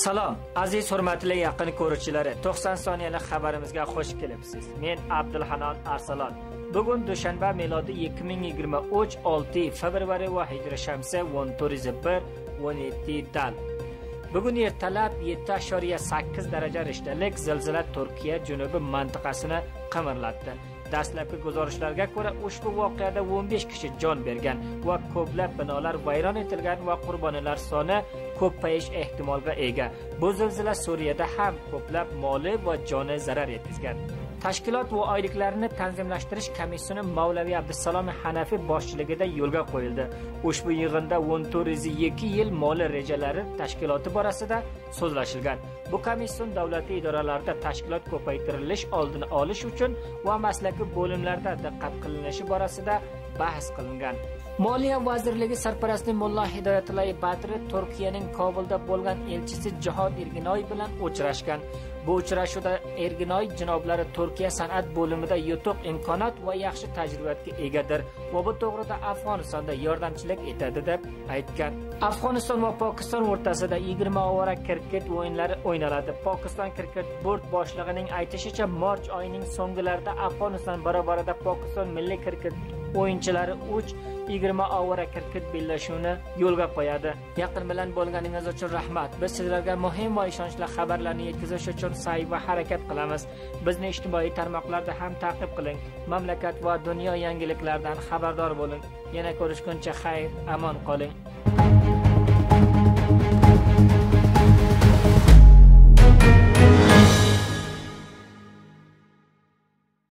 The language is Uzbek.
Salom, aziz hurmatli yaqin ko'ruvchilari, 90 soniyalik xabarimizga xush kelibsiz. Men Abdulhanon Arsalon. Bugun dushanba milodi 2023 6 fevral va hijra shamsi 1401 17 dal. Bugun ertalab 7.8 daraja rishtalik zilzila Turkiya janubi mintaqasini qimirlatdi. Dastlabki guzorishlarga ko'ra ushbu voqeada 15 kishi jon bergan va ko'plab binolar vayron etilgan va qurbonlar soni ko'payish ehtimolga ega. Bu zilzila Suriyada ham ko'plab moli va joni zarar yetkazgan. Tashkilot va oyliklarni tanzimlashtirish komissiyasi Mavlaviy Abdusalom Hanafiy boshchiligida yo'lga qo'yildi. Ushbu yig'inda 1402 yil moli rejalari tashkiloti borasida so'zlashilgan. Bu komission davlatiy idoralarda tashkilot ko'paytirilish oldini olish uchun va maslaki bo'limlarda diqqat qilinishi borasida bahs qilingan. Moliya vazirligi sarparasti Mulla Hidoyatulloh Badri Turkiyaning Kobulda bo'lgan elchisi Jihod Erginoy bilan uchrashgan. Bu uchrashuvda Erginoy janoblari Turkiya san'at bo'limida yutuq imkoniyat va yaxshi tajribaga egadir va bu to'g'rida Afg'onistonda yordamchilik etadi deb aytgan. Afg'oniston va Pokiston o'rtasida 20 ovora kriket o'yinlari o'ynaladi. Pokiston kriket board boshlig'ining aytishicha, mart oyining so'nggilarida Afg'oniston barobarida Pokiston milliy kriket o'yinchilari 3 20 ovora kriket bellashuvini yo'lga qo'yadi. Yaqin bilan bo'lganingiz uchun rahmat. Biz sizlarga muhim va ishonchli xabarlarni yetkazish uchun sa'y va harakat qilamiz. Bizni ijtimoiy tarmoqlarda ham ta'qib qiling. Mamlakat va dunyo yangiliklaridan xabardor bo'ling. Yana ko'rishguncha xayr, amon qoling.